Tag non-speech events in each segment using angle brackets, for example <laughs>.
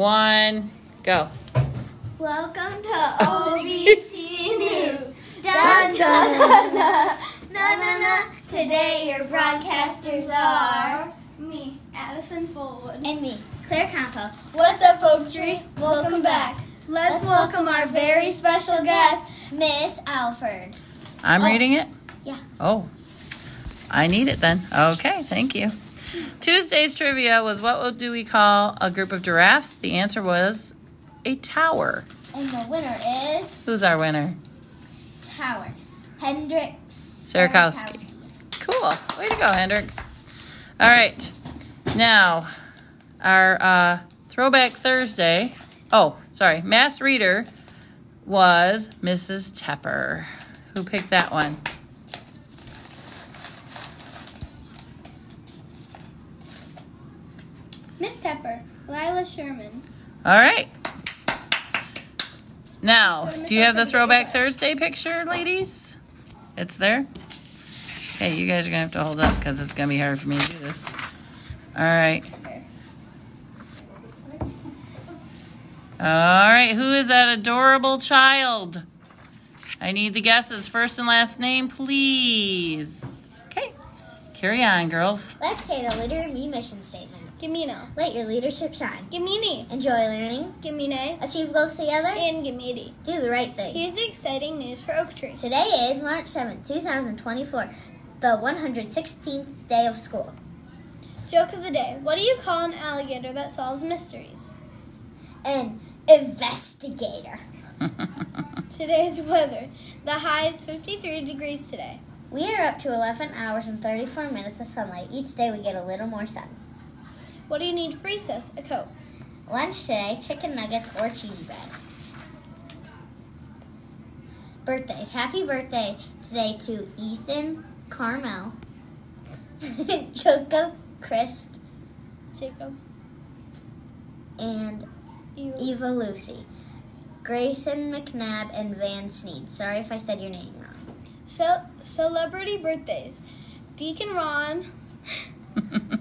One, go. Welcome to OBC News. Dun, dun, dun, dun, na, na, na. Today your broadcasters are Me, Addison Fullwood. and me, Claire Campo. What's up, Oak Tree? Welcome back. Let's, Let's welcome our very special guest. Miss Alford. I'm Oh. reading it? Yeah. Oh. I need it then. Okay, thank you. Tuesday's trivia was what do we call a group of giraffes? The answer was a tower. And the winner is Who's our winner? Tower. Hendrix Sarakowski. Cool. Way to go, Hendrix. All right. Now, our uh, throwback Thursday. Oh, sorry. Mass reader was Mrs. Tepper. Who picked that one? Lila Sherman. All right. Now, Go to Miss do you have the throwback Thursday picture, ladies? It's there? Okay, you guys are going to have to hold up because it's going to be hard for me to do this. All right. All right, who is that adorable child? I need the guesses. First and last name, please. Okay, carry on, girls. Let's say the Me mission statement. Give me an Let your leadership shine. Give me an E. Enjoy learning. Give me an A. Achieve goals together. And give me a D. Do the right thing. Here's the exciting news for Oak Tree. Today is March 7th, 2024, the 116th day of school. Joke of the day. What do you call an alligator that solves mysteries? An investigator. <laughs> Today's weather. The high is 53 degrees today. We are up to 11 hours and 34 minutes of sunlight. Each day we get a little more sun. What do you need for recess? A coat. Lunch today, chicken nuggets or cheese bread. Birthdays. Happy birthday today to Ethan Carmel, <laughs> Jacob Christ, Jacob. and You. Eva Lucy. Grayson McNabb and Van Sneed. Sorry if I said your name wrong. Ce- celebrity birthdays. Deacon Ron, <laughs>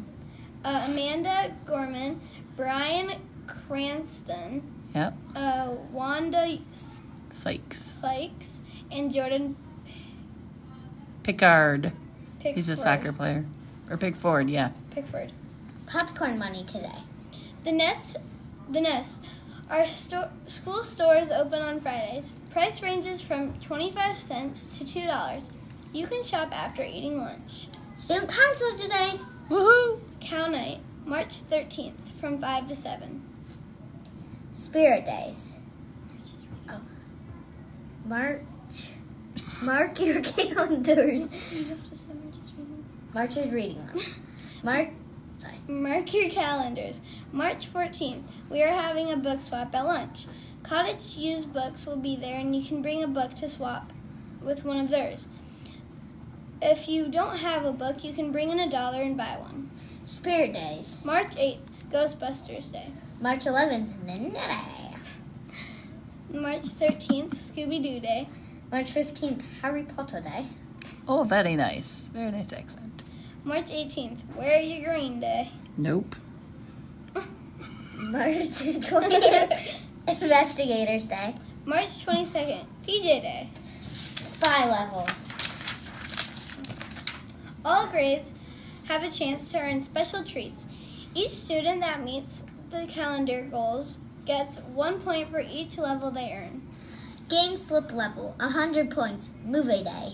uh, Amanda Gorman, Bryan Cranston, Yep, uh, Wanda S- Sykes. Sykes, and Jordan Pickard. Pickford. He's a soccer player. Or Pickford, yeah. Pickford. Popcorn money today. The Nest, the Nest. Our sto- school stores open on Fridays. Price ranges from 25 cents to $2. You can shop after eating lunch. Student council today. Woohoo! Cow Night, March 13th from 5 to 7. Spirit days. Oh. March. Mark your <laughs> calendars. March is reading. March. Sorry. Mark your calendars. March 14th, we are having a book swap at lunch. Cottage used books will be there, and you can bring a book to swap with one of theirs. If you don't have a book, you can bring in a dollar and buy one. Spirit days. March 8th, Ghostbusters Day. March 11th. Ninja Day. March 13th, Scooby Doo Day. March 15th. Harry Potter Day. Oh, very nice. Very nice accent. March 18th, Wear Your Green Day. Nope. March 20th. <laughs> Investigators Day. March 22nd, PJ Day. Spy levels. All grades have a chance to earn special treats. Each student that meets the calendar goals gets one point for each level they earn. Game slip level. 100 points. Movie day.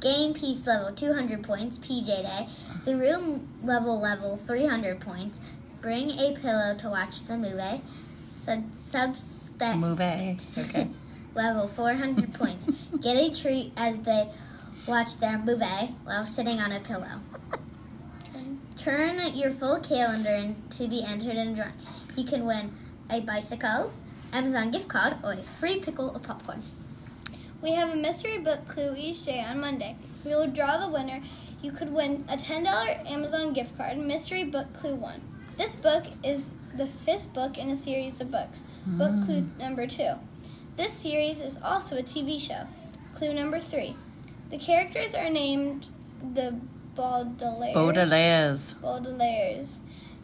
Game piece level 200 points, PJ Day. The room level level 300 points. Bring a pillow to watch the movie. Sub- suspect Movie. Okay. <laughs> level 400 points. Get a treat as they watch their movie while sitting on a pillow. Turn your full calendar in to be entered in a drawing. You can win a bicycle, Amazon gift card, or a free pickle of popcorn. We have a mystery book clue each day on Monday. We will draw the winner. You could win a $10 Amazon gift card, Mystery Book Clue 1. This book is the fifth book in a series of books. Book clue mm. number two. This series is also a TV show. Clue number three. The characters are named the Baudelaires. Baudelaires. Baudelaires.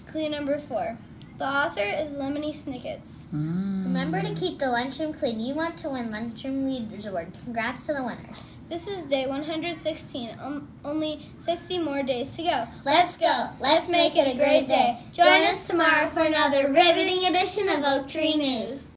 Clue number four. The author is Lemony Snickets. Mm. Remember to keep the lunchroom clean. You want to win Lunchroom Weed Award. Congrats to the winners. This is day 116. Um, only 60 more days to go. Let's go. Let's make it a great day. Join us tomorrow for another riveting edition of Oak Tree News.